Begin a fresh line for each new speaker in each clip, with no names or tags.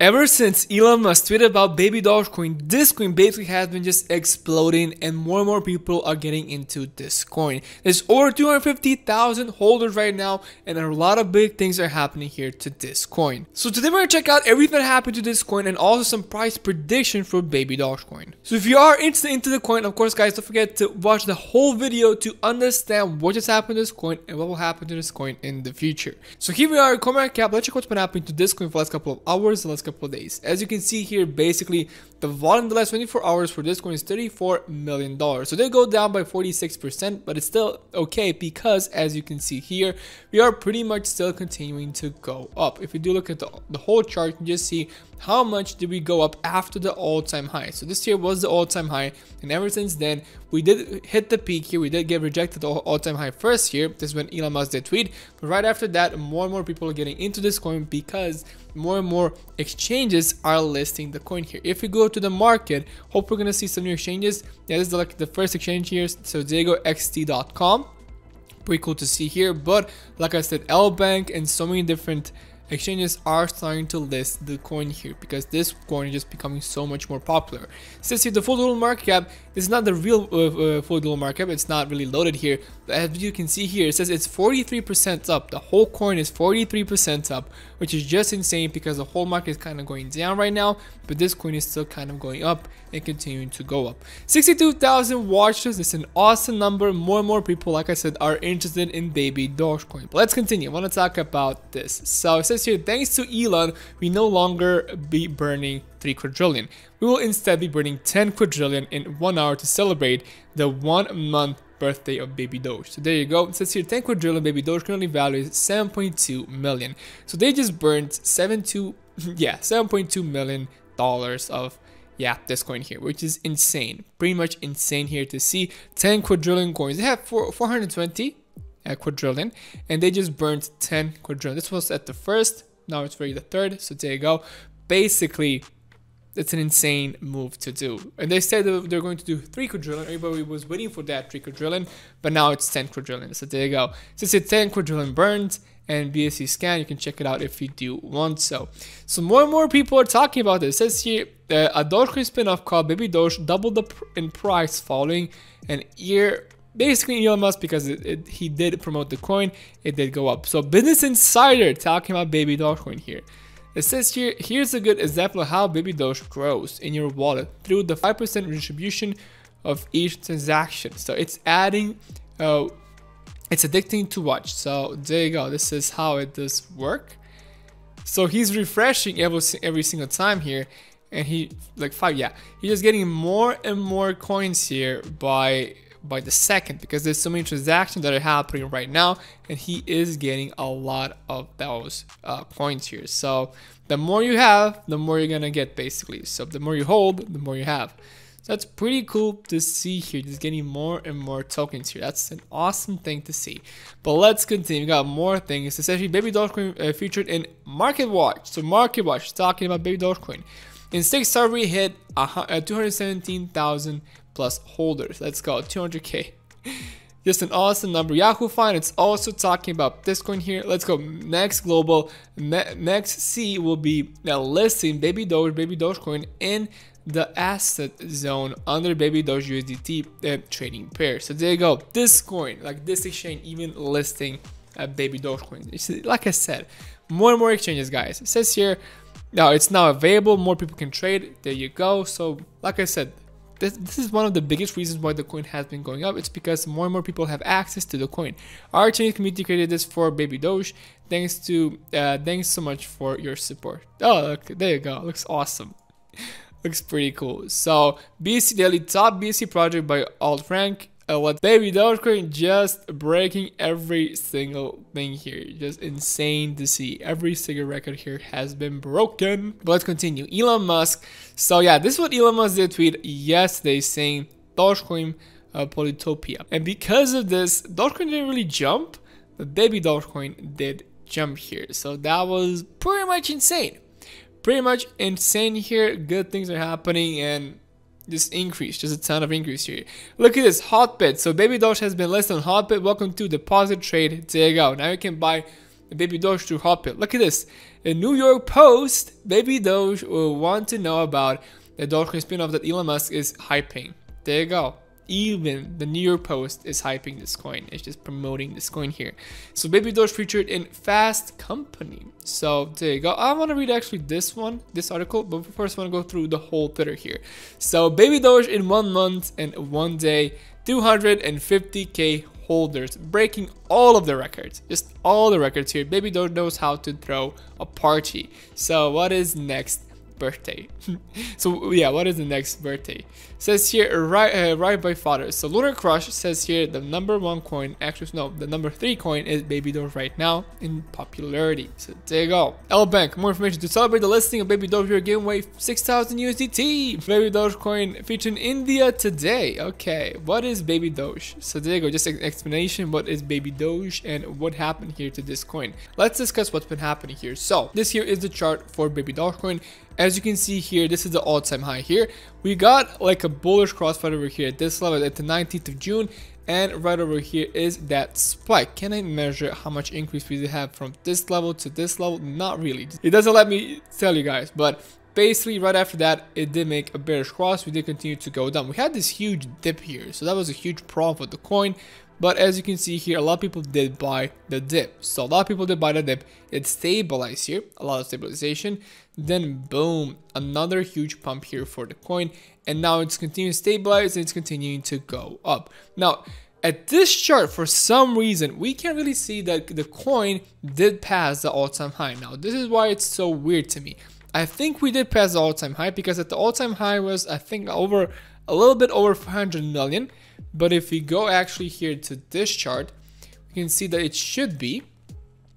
Ever since Elon Musk tweeted about Baby Dogecoin, this coin basically has been just exploding and more and more people are getting into this coin. There's over 250,000 holders right now and a lot of big things are happening here to this coin. So today we're going to check out everything that happened to this coin and also some price prediction for Baby Dogecoin. So if you are interested into the coin, of course guys, don't forget to watch the whole video to understand what just happened to this coin and what will happen to this coin in the future. So here we are, market cap. Let's check what's been happening to this coin for the last couple of hours. Let's couple days. As you can see here, basically the volume in the last 24 hours for this coin is 34 million dollars. So they go down by 46%, but it's still okay because as you can see here, we are pretty much still continuing to go up. If we do look at the, the whole chart, you just see how much did we go up after the all-time high. So this year was the all-time high, and ever since then, we did hit the peak here. We did get rejected the all-time high first here. This is when Elon Musk did tweet, but right after that, more and more people are getting into this coin because more and more are listing the coin here. If we go to the market, hope we're gonna see some new exchanges. Yeah, this is like the first exchange here. So DiegoXT.com. Pretty cool to see here. But like I said, LBank and so many different exchanges are starting to list the coin here because this coin is just becoming so much more popular. Since the full total market cap is not the real uh, uh, full total market cap, it's not really loaded here. But as you can see here, it says it's 43% up. The whole coin is 43% up, which is just insane because the whole market is kind of going down right now, but this coin is still kind of going up and continuing to go up. 62,000 watches is an awesome number. More and more people, like I said, are interested in baby Dogecoin. But let's continue. I want to talk about this. So it says here, thanks to Elon, we no longer be burning 3 quadrillion. We will instead be burning 10 quadrillion in one hour to celebrate the one month birthday of Baby Doge. So there you go. It says here 10 quadrillion Baby Doge currently values 7.2 million. So they just burned 7.2 yeah 7.2 million dollars of yeah this coin here which is insane pretty much insane here to see 10 quadrillion coins they have four, 420 quadrillion and they just burned 10 quadrillion this was at the first now it's already the third so there you go basically it's an insane move to do. And they said they're going to do 3 quadrillion. Everybody was waiting for that 3 quadrillion, but now it's 10 quadrillion. So there you go. Since it's 10 quadrillion burned and BSC scan, you can check it out if you do want so. So more and more people are talking about this. It says here, uh, a Dogecoin spin-off called Baby Doge doubled the pr in price following an year basically Elon Musk because it, it, he did promote the coin, it did go up. So Business Insider talking about Baby Dogecoin here. It says here, here's a good example of how Baby Doge grows in your wallet through the 5% distribution of each transaction. So it's adding, uh, it's addicting to watch. So there you go. This is how it does work. So he's refreshing every, every single time here. And he, like five, yeah. He's just getting more and more coins here by by the second because there's so many transactions that are happening right now and he is getting a lot of those uh, points here. So the more you have the more you're gonna get basically. So the more you hold the more you have. So that's pretty cool to see here. Just getting more and more tokens here. That's an awesome thing to see. But let's continue. We got more things. Essentially baby dogecoin uh, featured in market watch. So market watch talking about baby dogecoin. In six star we hit uh, 217,000 plus holders. Let's go, 200k. Just an awesome number. Yahoo Finance also talking about this coin here. Let's go. Next global, ne next C will be now listing Baby Doge, Baby Dogecoin in the asset zone under Baby Doge USDT uh, trading pair. So there you go. This coin, like this exchange, even listing a Baby Dogecoin. Like I said, more and more exchanges, guys. It says here, now it's now available. More people can trade. There you go. So like I said, this, this is one of the biggest reasons why the coin has been going up. It's because more and more people have access to the coin. Our Chinese community created this for Baby Doge. Thanks to uh, thanks so much for your support. Oh, look, there you go. Looks awesome. Looks pretty cool. So BSC Daily top BSC project by AltRank uh, what Baby Dogecoin just breaking every single thing here. Just insane to see. Every single record here has been broken. But let's continue. Elon Musk. So yeah, this is what Elon Musk did tweet yesterday saying Dogecoin uh, Polytopia. And because of this, Dogecoin didn't really jump, but Baby Dogecoin did jump here. So that was pretty much insane. Pretty much insane here. Good things are happening and just increase, just a ton of increase here. Look at this, Hotbit. So Baby Doge has been listed on Hotbit. Welcome to deposit trade. There you go. Now you can buy Baby Doge through Hotbit. Look at this. the New York Post, Baby Doge will want to know about the Dogecoin spin-off that Elon Musk is hyping. There you go even the New York Post is hyping this coin. It's just promoting this coin here. So Baby Doge featured in Fast Company. So there you go. I want to read actually this one, this article, but first I want to go through the whole Twitter here. So Baby Doge in one month and one day, 250k holders, breaking all of the records, just all the records here. Baby Doge knows how to throw a party. So what is next? Birthday. so yeah, what is the next birthday? says here right uh, right by father. So LunarCrush says here the number one coin. Actually, no, the number three coin is Baby Doge right now in popularity. So there you go. LBank. More information to celebrate the listing of Baby Doge. You're giving away 6,000 USDT. Baby Doge coin featured in India today. Okay, what is Baby Doge? So there you go. Just an explanation. What is Baby Doge and what happened here to this coin? Let's discuss what's been happening here. So this here is the chart for Baby Doge coin as you can see here, this is the all-time high here. We got like a bullish crossfire over here at this level at the 19th of June. And right over here is that spike. Can I measure how much increase we have from this level to this level? Not really. It doesn't let me tell you guys, but basically right after that it did make a bearish cross we did continue to go down we had this huge dip here so that was a huge problem for the coin but as you can see here, a lot of people did buy the dip. So a lot of people did buy the dip. It stabilized here, a lot of stabilization. Then boom, another huge pump here for the coin. And now it's continuing to stabilize and it's continuing to go up. Now, at this chart, for some reason, we can't really see that the coin did pass the all-time high. Now, this is why it's so weird to me. I think we did pass the all-time high because at the all-time high was, I think, over a little bit over 500 million. But if we go actually here to this chart, we can see that it should be,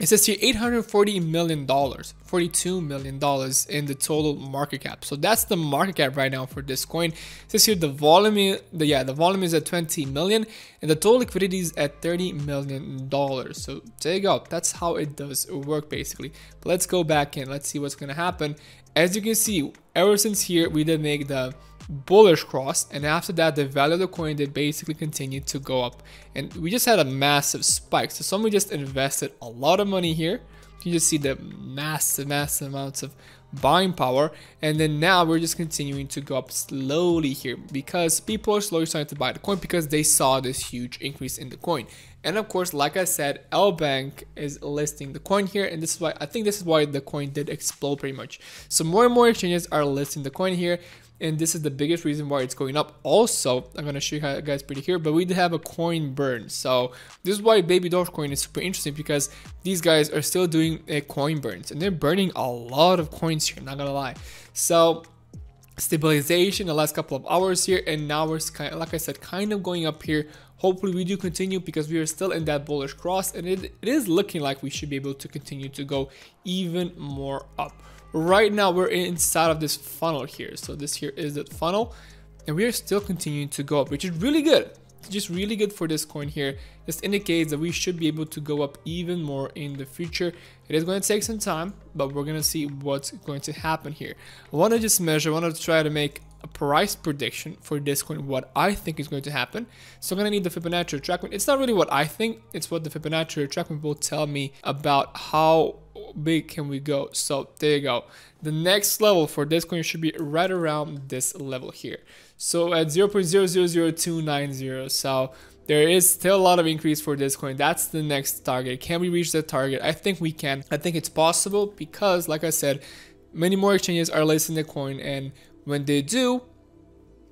it says here 840 million dollars, 42 million dollars in the total market cap. So that's the market cap right now for this coin. It says here the volume, the yeah, the volume is at 20 million, and the total liquidity is at 30 million dollars. So there you go. That's how it does work basically. But let's go back and let's see what's gonna happen. As you can see, ever since here we did make the bullish cross and after that the value of the coin did basically continue to go up. And we just had a massive spike. So somebody just invested a lot of money here. You just see the massive massive amounts of buying power. And then now we're just continuing to go up slowly here because people are slowly starting to buy the coin because they saw this huge increase in the coin. And of course like i said LBank is listing the coin here. And this is why i think this is why the coin did explode pretty much. So more and more exchanges are listing the coin here and this is the biggest reason why it's going up. Also i'm going to show you guys pretty here but we did have a coin burn. So this is why baby dogecoin is super interesting because these guys are still doing a coin burns and they're burning a lot of coins here not gonna lie. So stabilization the last couple of hours here and now we're like i said kind of going up here hopefully we do continue because we are still in that bullish cross and it, it is looking like we should be able to continue to go even more up. Right now we're inside of this funnel here. So this here is the funnel and we are still continuing to go up which is really good. It's just really good for this coin here. This indicates that we should be able to go up even more in the future. It is going to take some time but we're going to see what's going to happen here. I want to just measure i want to try to make a price prediction for this coin, what I think is going to happen. So I'm going to need the Fibonacci retracement. It's not really what I think, it's what the Fibonacci retracement will tell me about how big can we go. So there you go. The next level for this coin should be right around this level here. So at 0.000290. So there is still a lot of increase for this coin. That's the next target. Can we reach that target? I think we can. I think it's possible because, like I said, many more exchanges are listing the coin and when they do,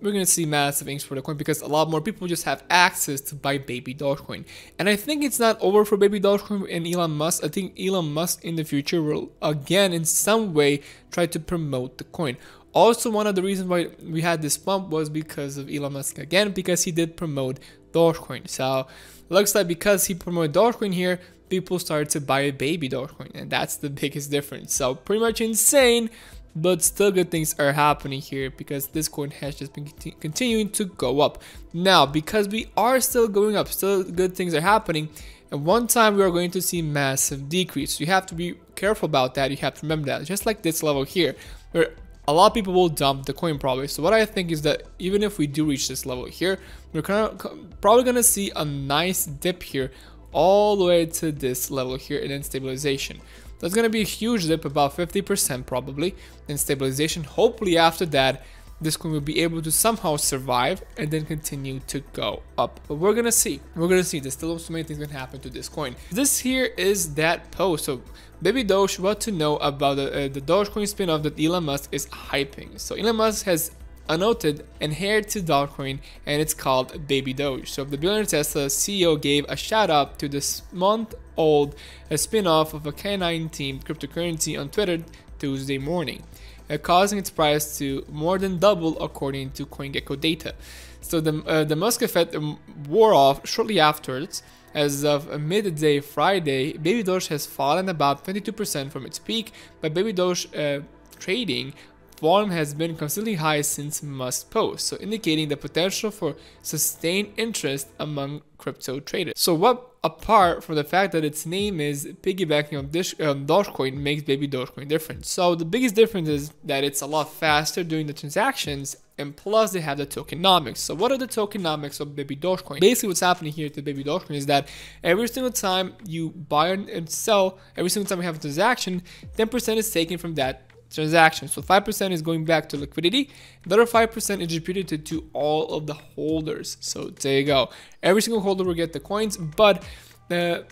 we're going to see massive increase for the coin because a lot more people just have access to buy baby Dogecoin. And I think it's not over for baby Dogecoin and Elon Musk. I think Elon Musk in the future will again in some way try to promote the coin. Also, one of the reasons why we had this bump was because of Elon Musk again, because he did promote Dogecoin. So looks like because he promoted Dogecoin here, people started to buy a baby Dogecoin, and that's the biggest difference. So pretty much insane but still good things are happening here because this coin has just been continuing to go up. Now because we are still going up still good things are happening and one time we are going to see massive decrease. So you have to be careful about that. You have to remember that. Just like this level here where a lot of people will dump the coin probably. So what i think is that even if we do reach this level here we're kind of probably going to see a nice dip here all the way to this level here and then stabilization That's gonna be a huge dip, about 50% probably, and stabilization. Hopefully after that, this coin will be able to somehow survive and then continue to go up. But we're gonna see. We're gonna see. There's still so many things gonna happen to this coin. This here is that post. So Baby Doge, what to know about the, uh, the Dogecoin spin-off that Elon Musk is hyping. So Elon Musk has unnoted and heir to Dogecoin and it's called Baby Doge. So the billionaire Tesla CEO gave a shout out to this month old spin-off of a K9 themed cryptocurrency on Twitter Tuesday morning uh, causing its price to more than double according to CoinGecko data. So the, uh, the Musk effect um, wore off shortly afterwards. As of midday Friday, Baby Doge has fallen about 22% from its peak, but Baby Doge uh, trading volume has been consistently high since must post, so indicating the potential for sustained interest among crypto traders. So what apart from the fact that its name is piggybacking on Dish, um, Dogecoin makes Baby Dogecoin different. So the biggest difference is that it's a lot faster doing the transactions and plus they have the tokenomics. So what are the tokenomics of Baby Dogecoin? Basically what's happening here to Baby Dogecoin is that every single time you buy and sell, every single time you have a transaction, 10% is taken from that transaction. So 5% is going back to liquidity. The other 5% is distributed to all of the holders. So there you go. Every single holder will get the coins, but the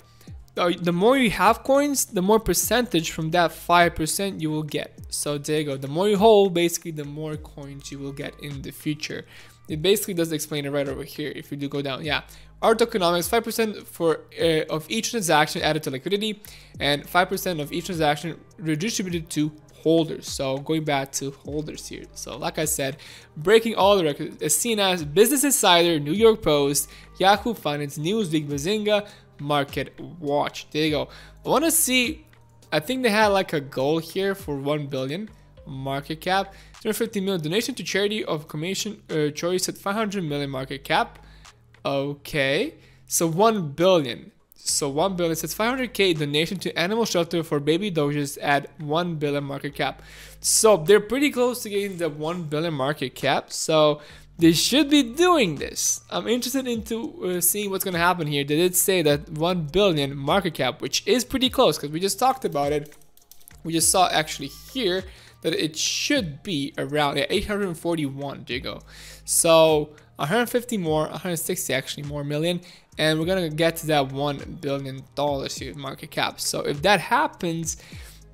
the more you have coins, the more percentage from that 5% you will get. So there you go. The more you hold, basically, the more coins you will get in the future. It basically does explain it right over here. If you do go down, yeah. Our tokenomics, 5% for uh, of each transaction added to liquidity, and 5% of each transaction redistributed to holders. So going back to holders here. So like I said, breaking all the records as seen as Business Insider, New York Post, Yahoo Finance, Newsweek, Benzinga, Market Watch. There you go. I want to see. I think they had like a goal here for 1 billion market cap. 250 million donation to charity of commission uh, choice at 500 million market cap. Okay. So 1 billion. So 1 billion says 500k donation to animal shelter for baby doges at 1 billion market cap. So they're pretty close to getting the 1 billion market cap. So they should be doing this. I'm interested into uh, seeing what's going to happen here. They did say that 1 billion market cap, which is pretty close because we just talked about it. We just saw actually here that it should be around yeah, 841 Jigo. So 150 more, 160 actually more million, and we're gonna get to that one billion dollars here market cap. So if that happens,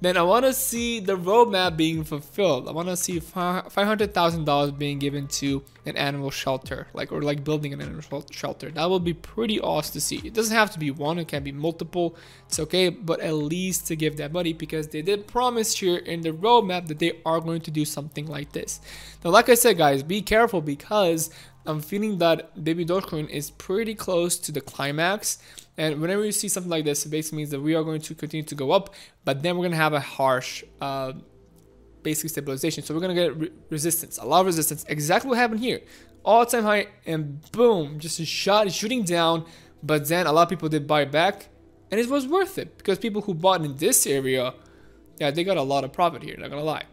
then I want to see the roadmap being fulfilled. I want to see $500,000 being given to an animal shelter, like or like building an animal shelter. That will be pretty awesome to see. It doesn't have to be one, it can be multiple. It's okay, but at least to give that money because they did promise here in the roadmap that they are going to do something like this. Now, like I said, guys, be careful because I'm feeling that Baby Dogecoin is pretty close to the climax. And whenever you see something like this, it basically means that we are going to continue to go up, but then we're going to have a harsh uh, basic stabilization. So we're going to get re resistance, a lot of resistance. Exactly what happened here. All time high and boom, just a shot shooting down. But then a lot of people did buy back and it was worth it because people who bought in this area, yeah, they got a lot of profit here, not gonna lie.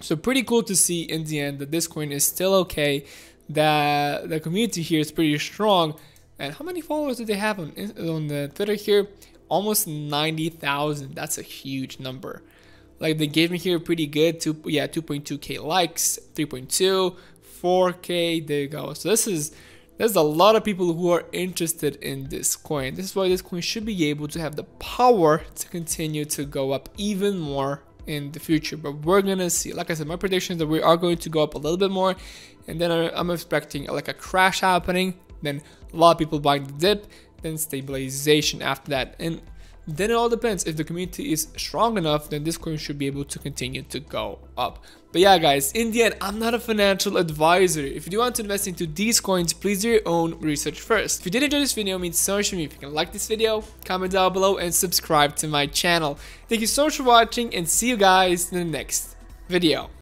So pretty cool to see in the end that this coin is still okay that the community here is pretty strong. And how many followers do they have on, on the Twitter here? Almost 90,000. That's a huge number. Like they gave me here pretty good. Two, yeah, 2.2k likes, 3.2, 4k. There you go. So this is there's a lot of people who are interested in this coin. This is why this coin should be able to have the power to continue to go up even more in the future. But we're gonna see. Like I said, my prediction is that we are going to go up a little bit more, and then I'm expecting like a crash happening. Then a lot of people buying the dip, then stabilization after that, and then it all depends. If the community is strong enough, then this coin should be able to continue to go up. But yeah, guys, in the end, I'm not a financial advisor. If you do want to invest into these coins, please do your own research first. If you did enjoy this video, it means so much to me. If you can like this video, comment down below, and subscribe to my channel. Thank you so much for watching, and see you guys in the next video.